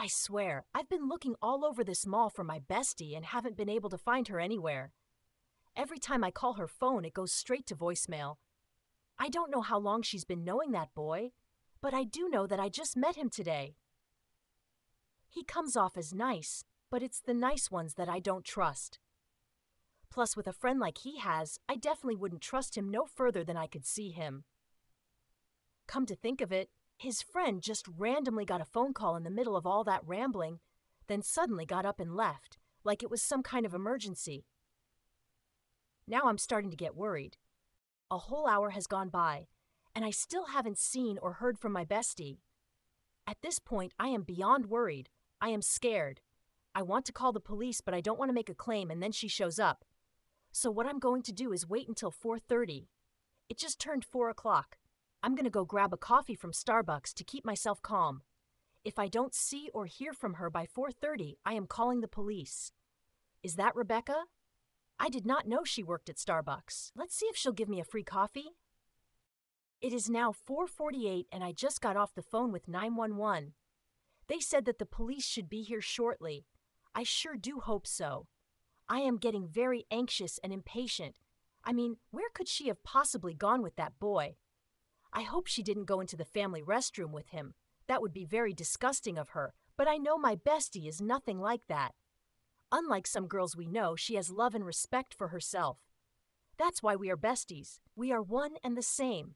I swear, I've been looking all over this mall for my bestie and haven't been able to find her anywhere. Every time I call her phone, it goes straight to voicemail. I don't know how long she's been knowing that boy, but I do know that I just met him today. He comes off as nice, but it's the nice ones that I don't trust. Plus, with a friend like he has, I definitely wouldn't trust him no further than I could see him. Come to think of it, his friend just randomly got a phone call in the middle of all that rambling, then suddenly got up and left, like it was some kind of emergency. Now I'm starting to get worried. A whole hour has gone by, and I still haven't seen or heard from my bestie. At this point, I am beyond worried. I am scared. I want to call the police, but I don't want to make a claim and then she shows up. So what I'm going to do is wait until 4:30. It just turned 4 o'clock. I'm going to go grab a coffee from Starbucks to keep myself calm. If I don't see or hear from her by 4:30, I am calling the police. Is that Rebecca? I did not know she worked at Starbucks. Let's see if she'll give me a free coffee. It is now 4:48 and I just got off the phone with 911. They said that the police should be here shortly. I sure do hope so. I am getting very anxious and impatient. I mean, where could she have possibly gone with that boy? I hope she didn't go into the family restroom with him. That would be very disgusting of her, but I know my bestie is nothing like that. Unlike some girls we know, she has love and respect for herself. That's why we are besties. We are one and the same.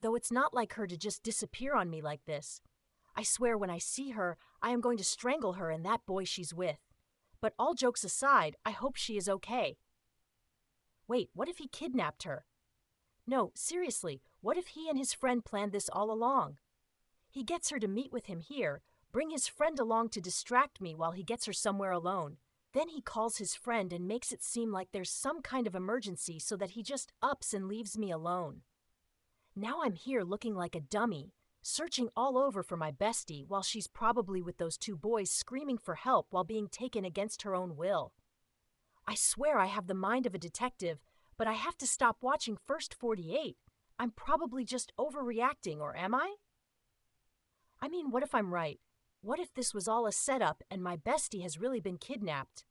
Though it's not like her to just disappear on me like this. I swear when I see her, I am going to strangle her and that boy she's with. But all jokes aside, I hope she is okay. Wait, what if he kidnapped her? No, seriously, what if he and his friend planned this all along? He gets her to meet with him here, bring his friend along to distract me while he gets her somewhere alone. Then he calls his friend and makes it seem like there's some kind of emergency so that he just ups and leaves me alone. Now I'm here looking like a dummy, searching all over for my bestie while she's probably with those two boys screaming for help while being taken against her own will. I swear I have the mind of a detective but I have to stop watching First 48. I'm probably just overreacting, or am I? I mean, what if I'm right? What if this was all a setup and my bestie has really been kidnapped?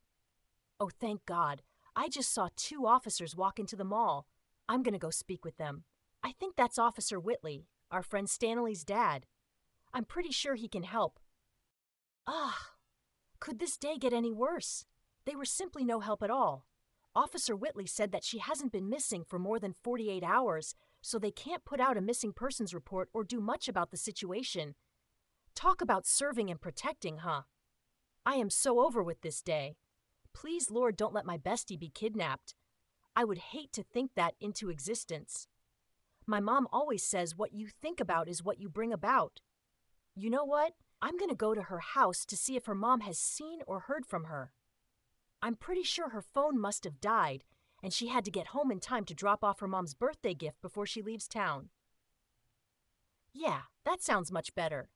Oh, thank God. I just saw two officers walk into the mall. I'm going to go speak with them. I think that's Officer Whitley, our friend Stanley's dad. I'm pretty sure he can help. Ah, could this day get any worse? They were simply no help at all. Officer Whitley said that she hasn't been missing for more than 48 hours, so they can't put out a missing persons report or do much about the situation. Talk about serving and protecting, huh? I am so over with this day. Please, Lord, don't let my bestie be kidnapped. I would hate to think that into existence. My mom always says what you think about is what you bring about. You know what? I'm going to go to her house to see if her mom has seen or heard from her. I'm pretty sure her phone must have died, and she had to get home in time to drop off her mom's birthday gift before she leaves town. Yeah, that sounds much better.